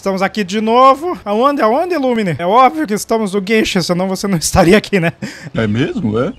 Estamos aqui de novo. Aonde, aonde, Lumine? É óbvio que estamos no Geisha, senão você não estaria aqui, né? É mesmo, é?